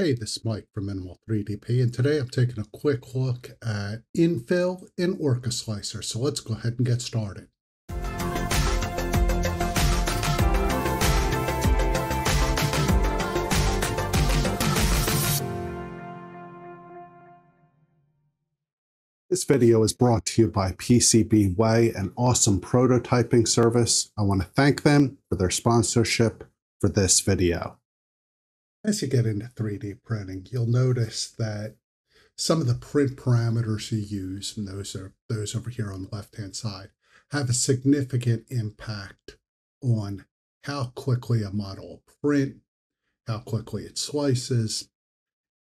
Hey, this is Mike from Minimal 3DP, and today I'm taking a quick look at infill in Orca Slicer. So let's go ahead and get started. This video is brought to you by PCBWay, an awesome prototyping service. I want to thank them for their sponsorship for this video. As you get into 3D printing, you'll notice that some of the print parameters you use, and those are those over here on the left-hand side, have a significant impact on how quickly a model will print, how quickly it slices,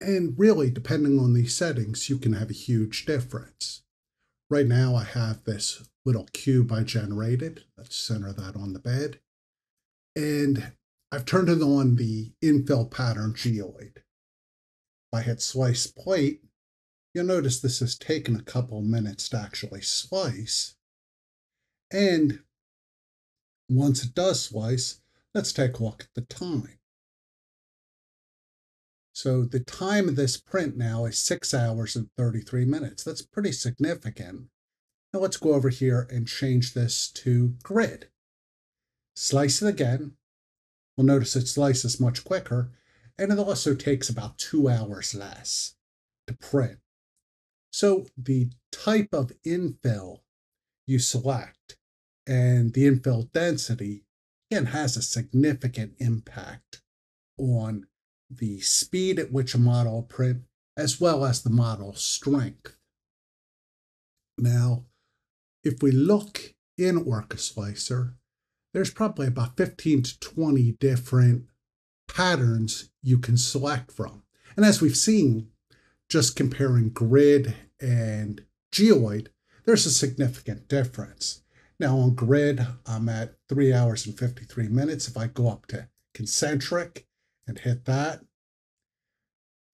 and really, depending on these settings, you can have a huge difference. Right now, I have this little cube I generated. Let's center that on the bed. And I've turned it on the infill pattern geoid. If I hit slice plate, you'll notice this has taken a couple minutes to actually slice. And once it does slice, let's take a look at the time. So the time of this print now is 6 hours and 33 minutes. That's pretty significant. Now let's go over here and change this to grid. Slice it again. We'll notice it slices much quicker, and it also takes about two hours less to print. So the type of infill you select and the infill density, again, has a significant impact on the speed at which a model will print, as well as the model strength. Now, if we look in Orca Slicer, there's probably about 15 to 20 different patterns you can select from. And as we've seen, just comparing grid and geoid, there's a significant difference. Now on grid, I'm at 3 hours and 53 minutes. If I go up to concentric, and hit that.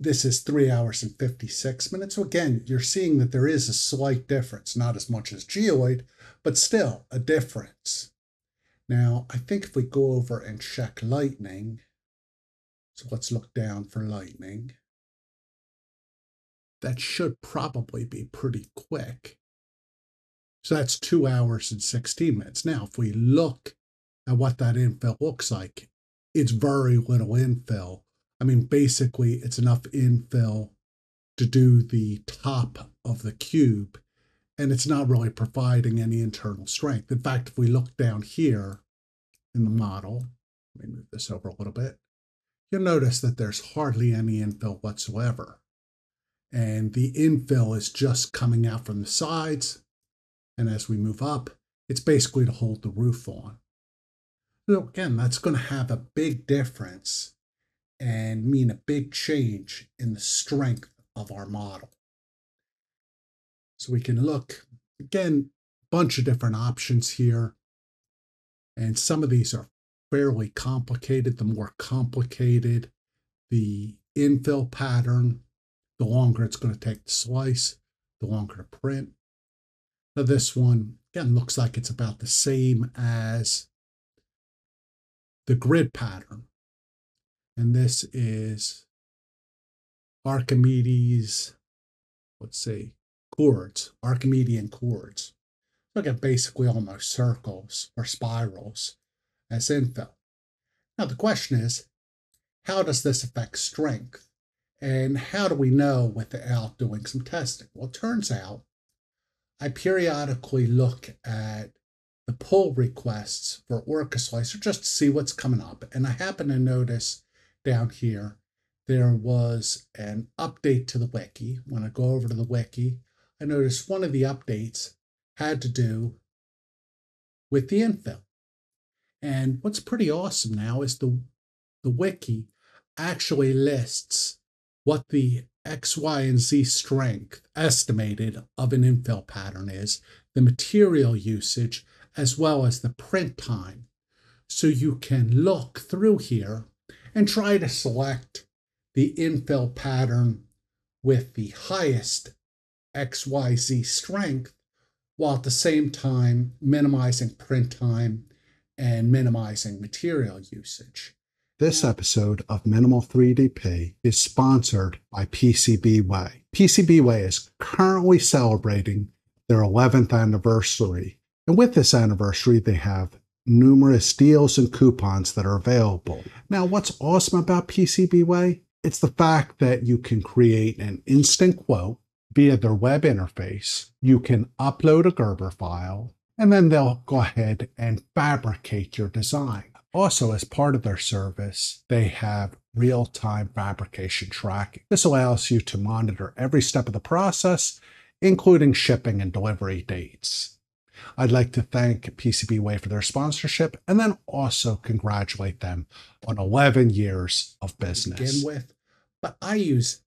This is three hours and 56 minutes. So again, you're seeing that there is a slight difference, not as much as geoid, but still a difference. Now, I think if we go over and check lightning, so let's look down for lightning. That should probably be pretty quick. So that's two hours and 16 minutes. Now, if we look at what that infill looks like it's very little infill. I mean, basically, it's enough infill to do the top of the cube, and it's not really providing any internal strength. In fact, if we look down here in the model, let me move this over a little bit, you'll notice that there's hardly any infill whatsoever. And the infill is just coming out from the sides. And as we move up, it's basically to hold the roof on. So again, that's going to have a big difference and mean a big change in the strength of our model. So we can look, again, a bunch of different options here. And some of these are fairly complicated. The more complicated the infill pattern, the longer it's going to take to slice, the longer to print. Now this one, again, looks like it's about the same as the grid pattern. And this is Archimedes, let's see, chords, Archimedean chords. Look at basically almost circles or spirals as infill. Now the question is, how does this affect strength? And how do we know without doing some testing? Well, it turns out I periodically look at the pull requests for Orca Slicer just to see what's coming up. And I happen to notice down here there was an update to the wiki. When I go over to the wiki, I noticed one of the updates had to do with the infill. And what's pretty awesome now is the, the wiki actually lists what the X, Y, and Z strength estimated of an infill pattern is, the material usage, as well as the print time. So you can look through here and try to select the infill pattern with the highest XYZ strength while at the same time minimizing print time and minimizing material usage. This episode of Minimal 3DP is sponsored by PCBWay. PCBWay is currently celebrating their 11th anniversary. And with this anniversary, they have numerous deals and coupons that are available. Now, what's awesome about PCBWay? It's the fact that you can create an instant quote via their web interface. You can upload a Gerber file, and then they'll go ahead and fabricate your design. Also, as part of their service, they have real time fabrication tracking. This allows you to monitor every step of the process, including shipping and delivery dates. I'd like to thank PCBWay for their sponsorship and then also congratulate them on 11 years of business. Begin with, but I use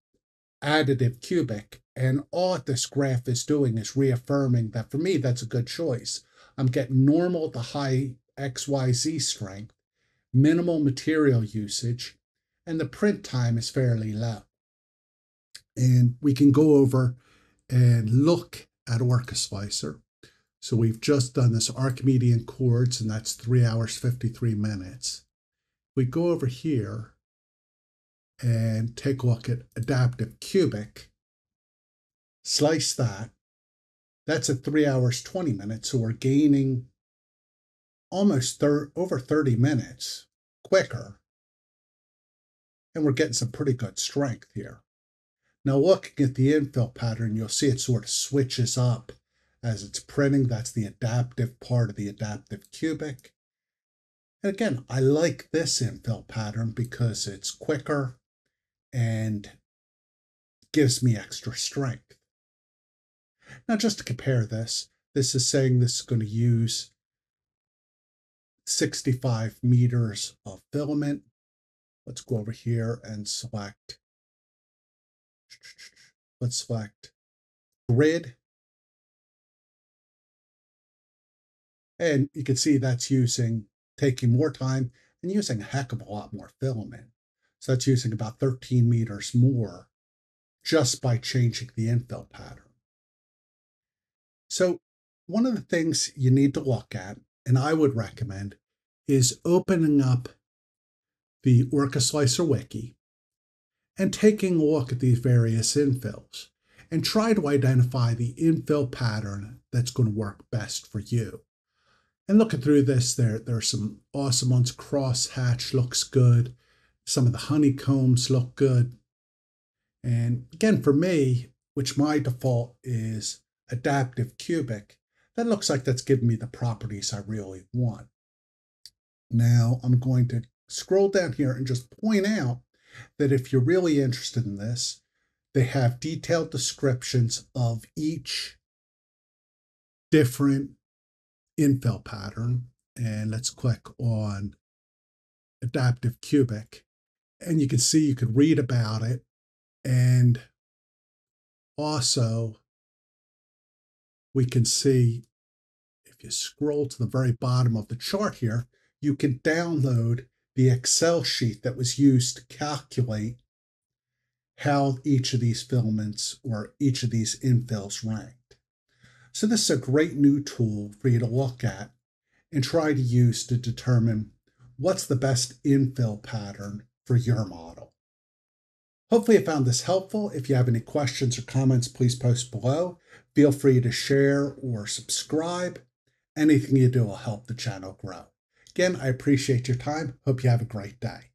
adaptive cubic, and all this graph is doing is reaffirming that for me, that's a good choice. I'm getting normal to high XYZ strength, minimal material usage, and the print time is fairly low. And we can go over and look at Orca Slicer. So we've just done this Archimedean chords, and that's 3 hours 53 minutes. We go over here and take a look at adaptive cubic, slice that. That's at 3 hours 20 minutes. So we're gaining almost thir- over 30 minutes quicker. And we're getting some pretty good strength here. Now, looking at the infill pattern, you'll see it sort of switches up as it's printing. That's the adaptive part of the adaptive cubic. And again, I like this infill pattern because it's quicker and gives me extra strength. Now, just to compare this, this is saying this is going to use 65 meters of filament. Let's go over here and select, let's select grid. And you can see that's using, taking more time and using a heck of a lot more filament. So that's using about 13 meters more just by changing the infill pattern. So one of the things you need to look at and I would recommend is opening up the Orca Slicer Wiki and taking a look at these various infills and try to identify the infill pattern that's going to work best for you. And looking through this, there, there are some awesome ones. Crosshatch looks good. Some of the honeycombs look good. And again, for me, which my default is adaptive cubic, that looks like that's giving me the properties I really want. Now I'm going to scroll down here and just point out that if you're really interested in this, they have detailed descriptions of each different infill pattern. And let's click on adaptive cubic. And you can see you could read about it. And also, we can see if you scroll to the very bottom of the chart here, you can download the Excel sheet that was used to calculate how each of these filaments or each of these infills ranked. So this is a great new tool for you to look at and try to use to determine what's the best infill pattern for your model. Hopefully you found this helpful. If you have any questions or comments, please post below. Feel free to share or subscribe. Anything you do will help the channel grow. Again, I appreciate your time. Hope you have a great day.